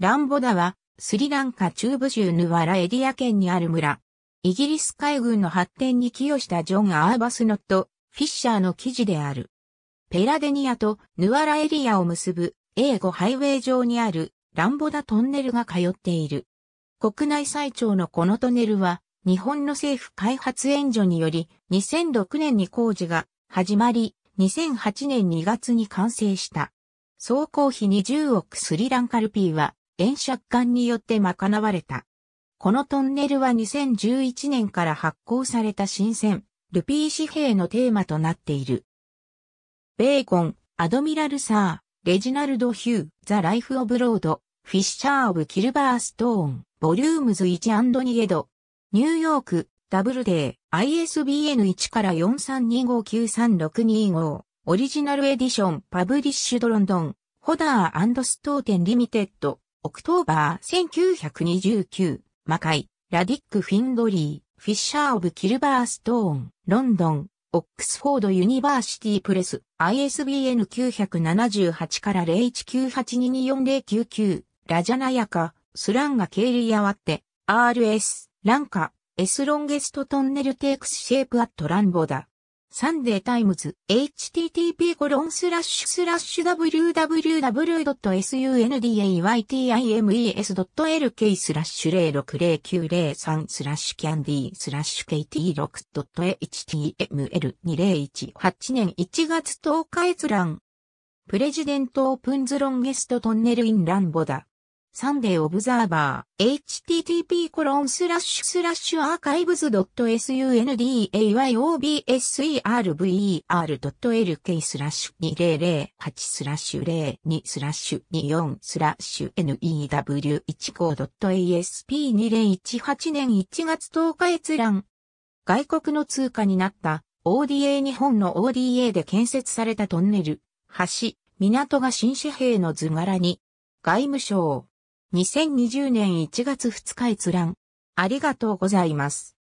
ランボダは、スリランカ中部州ヌワラエディア県にある村。イギリス海軍の発展に寄与したジョン・アーバスノット・フィッシャーの記事である。ペラデニアとヌワラエリアを結ぶ英語ハイウェイ上にあるランボダトンネルが通っている。国内最長のこのトンネルは日本の政府開発援助により2006年に工事が始まり2008年2月に完成した。総工費20億スリランカルピーは円借款によって賄われた。このトンネルは2011年から発行された新千ルピー紙幣のテーマとなっている。 Bacon、Admiral Sir、Reginald Hugh、The Life of Lord、Fisher of Kilverstone、Volumes 1& Ed、New York、Doubleday、ISBN 1から43259365、Original Edition、Published London、Hodder Stoughton Limited、October 1929、Mackay、Ruddock Findlay、Fisher of Kilverstone、London、Oxford University Press、ISBN 978から0198224099、ラジャナヤカ、スランガ・ケーリアワッテ、RS、 Lanka's longest tunnel takes shape at Ramboda。Sunday Times、http://www.sundaytimes.lk slash 060903 slash kandy slash kt6.html 2018 年1月10日閲覧。 President opens longest tunnel in Ramboda。Sunday Observer、http colon slash slash archives .sundayobserver.lk スラッシュ2008スラッシュ02スラッシュ24スラッシュ new15.asp2018 年1月10日閲覧。外国の通貨になった ODA 日本の ODA で建設されたトンネル、橋、港が新紙幣の図柄に、外務省。2020年1月2日閲覧。ありがとうございます。